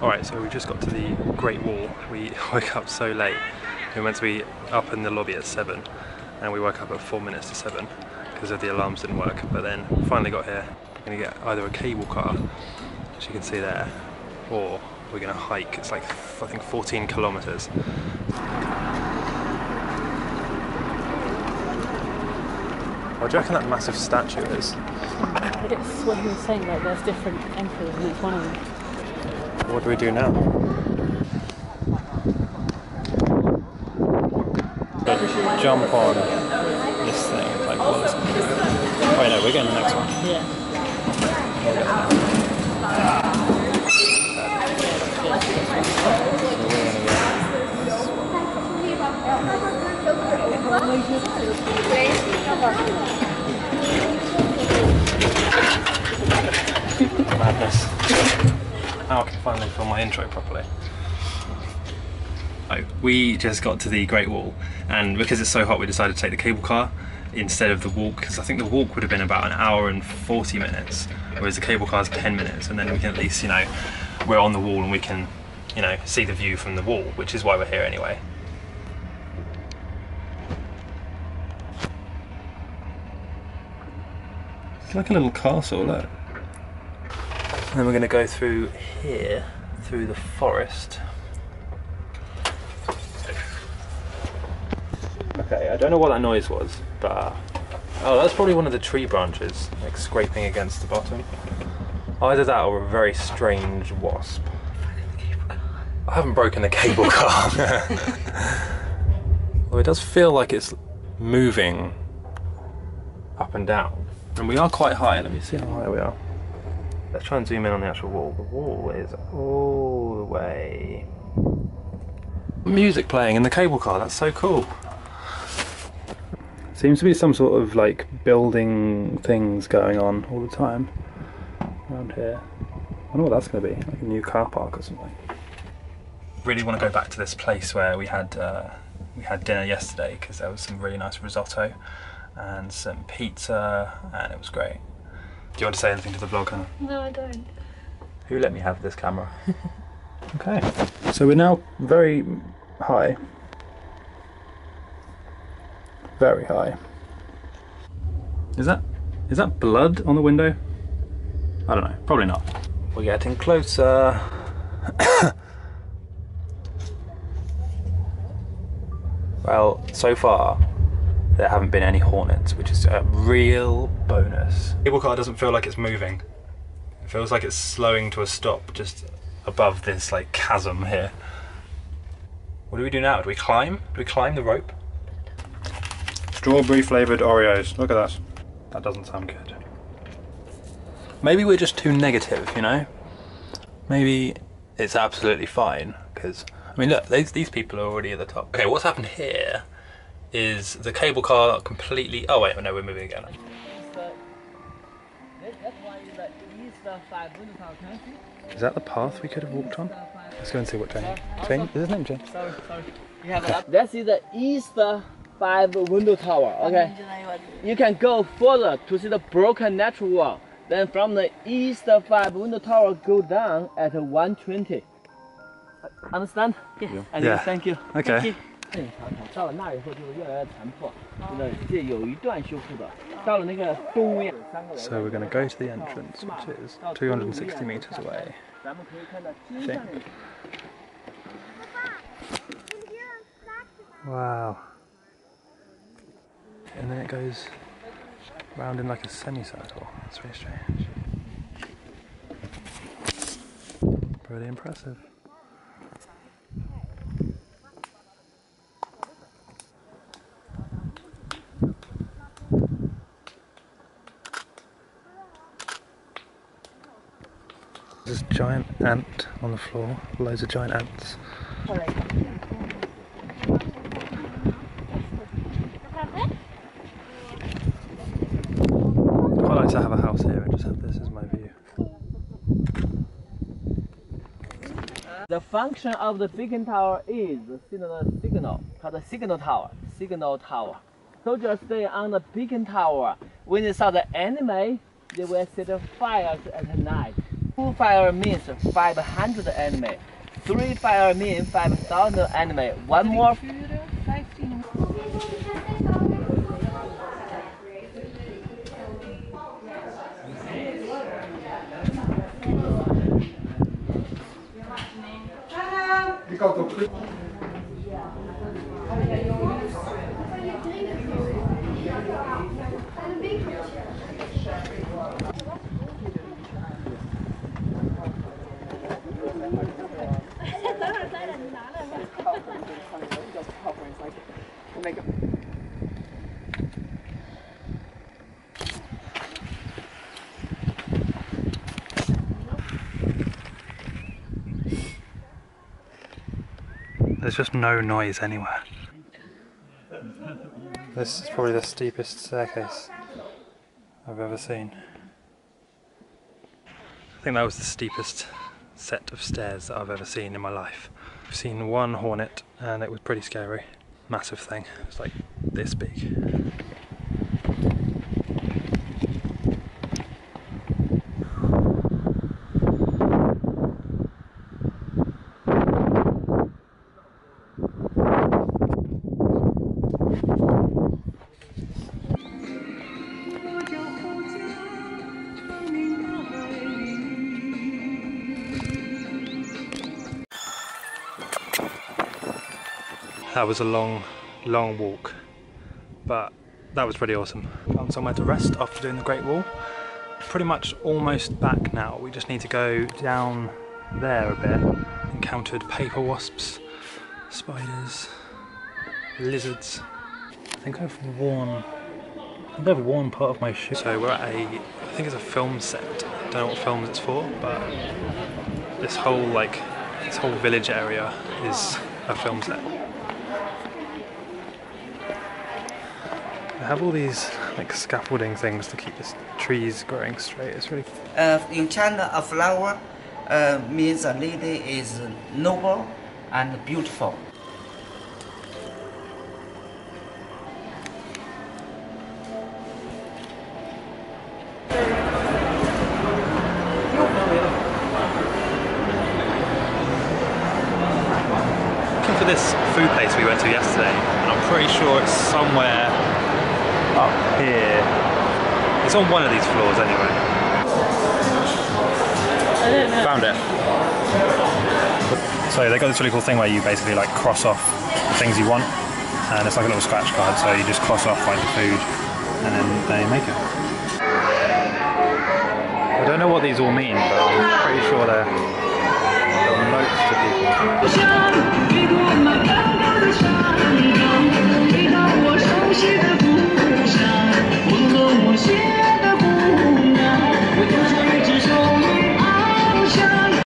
Alright, so we just got to the Great Wall. We woke up so late. We were meant to be up in the lobby at 7 and we woke up at 4 minutes to 7 because of the alarms didn't work. But then finally got here. We're going to get either a cable car, as you can see there, or we're going to hike. It's like, I think, 14 kilometres. What do you reckon that massive statue is? It's what he was saying, like there's different emperors in each one of them. What do we do now? Jump on this thing. It's like, what is it? Oh, Wait, no, we're getting the next one. Yeah. So we're gonna get madness. Now I can finally film my intro properly. We just got to the Great Wall, and because it's so hot, we decided to take the cable car instead of the walk. Because I think the walk would have been about an hour and 40 minutes, whereas the cable car is 10 minutes, and then we can at least, you know, we're on the wall and we can, you know, see the view from the wall, which is why we're here anyway. It's like a little castle, look. And then we're going to go through here, through the forest. Okay, I don't know what that noise was, but oh, that's probably one of the tree branches, like scraping against the bottom. Either that or a very strange wasp. I haven't broken the cable car. well, it does feel like it's moving up and down, and we are quite high. Let me see how high we are. Let's try and zoom in on the actual wall. The wall is all the way. Music playing in the cable car. That's so cool. Seems to be some sort of like building things going on all the time around here. I wonder what that's going to be, like a new car park or something. Really want to go back to this place where we had uh, we had dinner yesterday because there was some really nice risotto and some pizza and it was great. Do you want to say anything to the vlog, Hannah? No, I don't. Who let me have this camera? okay. So we're now very high. Very high. Is that is that blood on the window? I don't know. Probably not. We're getting closer. well, so far there haven't been any hornets, which is a real bonus. Cable car doesn't feel like it's moving. It feels like it's slowing to a stop just above this like chasm here. What do we do now? Do we climb? Do we climb the rope? Strawberry flavoured Oreos. Look at that. That doesn't sound good. Maybe we're just too negative, you know? Maybe it's absolutely fine because I mean, look, these these people are already at the top. Okay, what's happened here is the cable car completely. Oh wait, no, we're moving again. Is that the path we could have walked on? Let's go and see what Jane. Jane, is his name Jane? Sorry, sorry. You have a, this is the east five window tower. Okay. You can go further to see the broken natural wall. Then from the east five window tower go down at 120. Understand? Yes. And Yeah. thank you. Okay. Thank you. 到了那以后就是越来越残破，真的这有一段修复的。到了那个东面，三个楼 So we're going to go to the entrance, which is 260 meters away. 咱们可以看到金上 think. Wow. And then it goes round in like a semicircle. That's very strange. Pretty impressive. There's a giant ant on the floor, loads of giant ants. Quite like to have a house here and just have this as my view. The function of the beacon tower is the signal signal, called the signal tower, signal tower. Soldiers stay on the beacon tower. When they saw the enemy, they will set fires at night. Two fire means 500 anime. Three fire means 5,000 anime. One more. There's just no noise anywhere. This is probably the steepest staircase I've ever seen. I think that was the steepest set of stairs that I've ever seen in my life. I've seen one hornet and it was pretty scary. Massive thing. It's like this big. That was a long, long walk, but that was pretty awesome. Found somewhere to rest after doing the Great Wall. Pretty much almost back now. We just need to go down there a bit. Encountered paper wasps, spiders, lizards. I think I've worn, I think I've worn part of my shoe. So we're at a, I think it's a film set. Don't know what film it's for, but this whole like, this whole village area is a film set. Have all these like scaffolding things to keep the trees growing straight. It's really Uh, in China, a flower uh, means a lady is noble and beautiful. looking for this food place we went to yesterday, and I'm pretty sure it's somewhere up here. It's on one of these floors anyway. I don't know. Found it. So they got this really cool thing where you basically like cross off the things you want, and it's like a little scratch card. So you just cross off like the food, and then they make it. I don't know what these all mean, but I'm pretty sure they're,